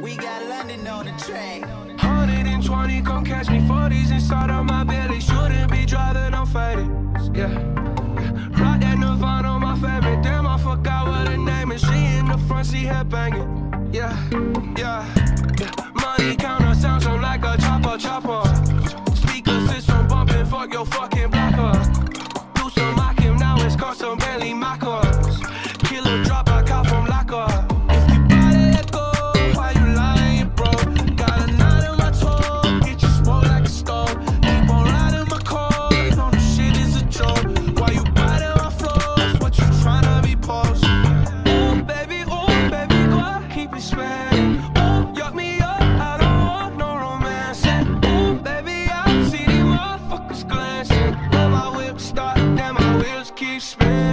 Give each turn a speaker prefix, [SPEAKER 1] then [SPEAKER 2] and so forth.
[SPEAKER 1] We got London on the track.
[SPEAKER 2] 120, come catch me 40s inside of my belly. Shouldn't be driving, I'm faded. Yeah. yeah. Rock that Nirvana on my favorite. Damn, I forgot what her name is. She in the front seat, head banging. Yeah, yeah, yeah. Money counter start, and my wheels keep spinning.